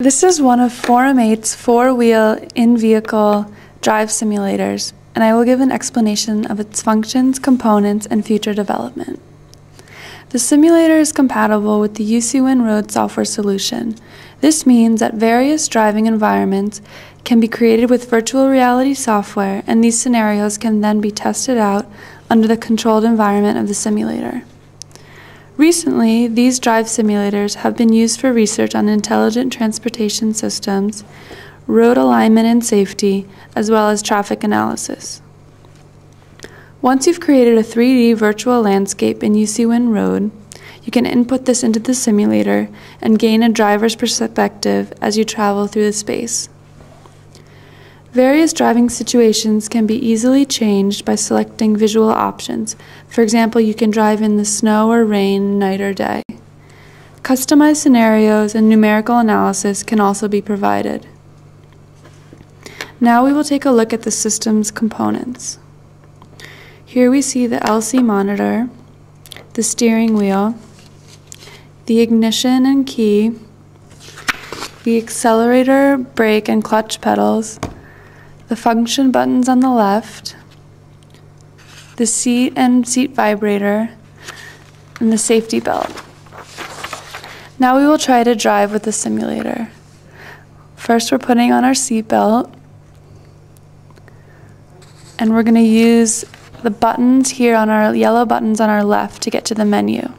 This is one of Forum 8's four-wheel in-vehicle drive simulators, and I will give an explanation of its functions, components, and future development. The simulator is compatible with the UC Road software solution. This means that various driving environments can be created with virtual reality software, and these scenarios can then be tested out under the controlled environment of the simulator. Recently, these drive simulators have been used for research on intelligent transportation systems, road alignment and safety, as well as traffic analysis. Once you've created a 3D virtual landscape in UC Road, you can input this into the simulator and gain a driver's perspective as you travel through the space. Various driving situations can be easily changed by selecting visual options. For example, you can drive in the snow or rain, night or day. Customized scenarios and numerical analysis can also be provided. Now we will take a look at the system's components. Here we see the LC monitor, the steering wheel, the ignition and key, the accelerator, brake, and clutch pedals, the function buttons on the left, the seat and seat vibrator, and the safety belt. Now we will try to drive with the simulator. First we're putting on our seat belt, and we're going to use the buttons here on our yellow buttons on our left to get to the menu.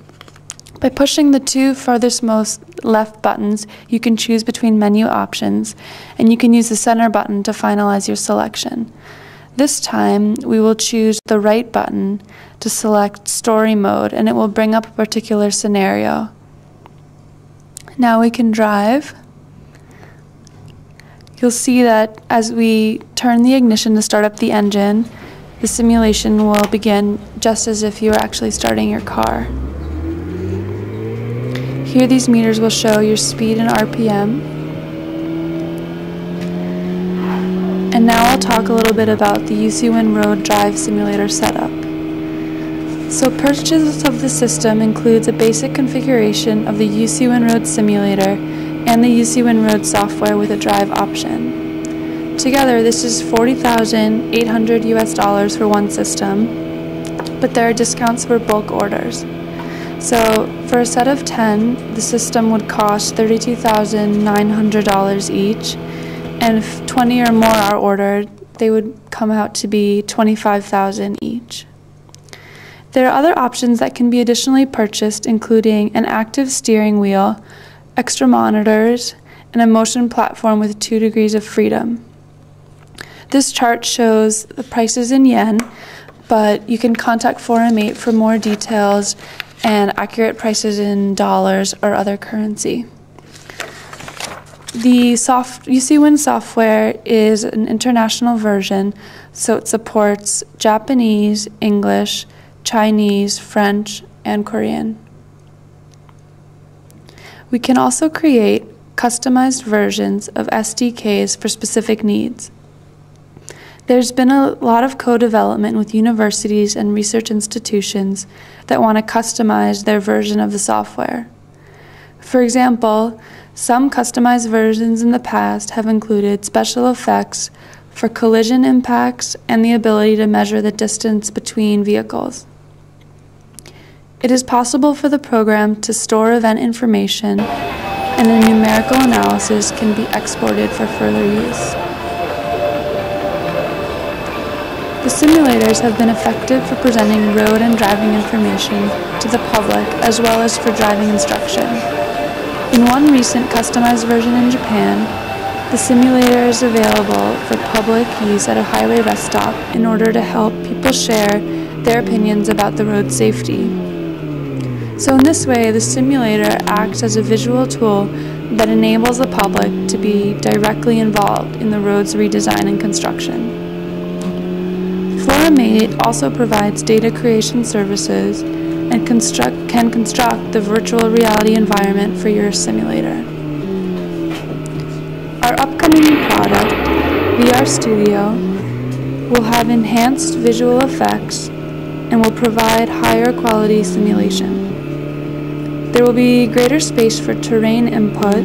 By pushing the two farthest most left buttons, you can choose between menu options, and you can use the center button to finalize your selection. This time, we will choose the right button to select story mode, and it will bring up a particular scenario. Now we can drive. You'll see that as we turn the ignition to start up the engine, the simulation will begin just as if you were actually starting your car. Here these meters will show your speed and RPM. And now I'll talk a little bit about the UC Road Drive Simulator setup. So purchase of the system includes a basic configuration of the UC Win Road simulator and the UC Win Road software with a drive option. Together, this is 40,800 US dollars for one system, but there are discounts for bulk orders. So for a set of 10, the system would cost $32,900 each, and if 20 or more are ordered, they would come out to be 25,000 each. There are other options that can be additionally purchased including an active steering wheel, extra monitors, and a motion platform with 2 degrees of freedom. This chart shows the prices in yen, but you can contact Forum 8 for more details and accurate prices in dollars or other currency. The soft UC software is an international version, so it supports Japanese, English, Chinese, French, and Korean. We can also create customized versions of SDKs for specific needs. There's been a lot of co development with universities and research institutions that want to customize their version of the software. For example, some customized versions in the past have included special effects for collision impacts and the ability to measure the distance between vehicles. It is possible for the program to store event information, and a numerical analysis can be exported for further use. The simulators have been effective for presenting road and driving information to the public as well as for driving instruction. In one recent customized version in Japan, the simulator is available for public use at a highway rest stop in order to help people share their opinions about the road safety. So in this way, the simulator acts as a visual tool that enables the public to be directly involved in the road's redesign and construction. 8 also provides data creation services and construct, can construct the virtual reality environment for your simulator. Our upcoming product, VR Studio, will have enhanced visual effects and will provide higher quality simulation. There will be greater space for terrain input,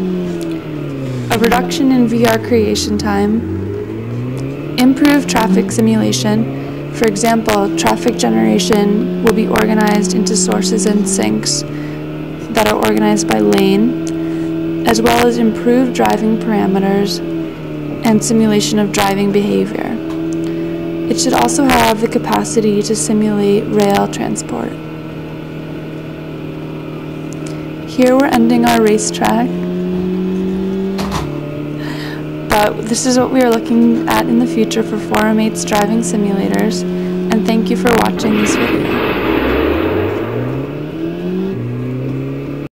a reduction in VR creation time, improved traffic simulation. For example, traffic generation will be organized into sources and sinks that are organized by lane, as well as improved driving parameters and simulation of driving behavior. It should also have the capacity to simulate rail transport. Here we're ending our racetrack. But this is what we are looking at in the future for Forum 8's driving simulators, and thank you for watching this video.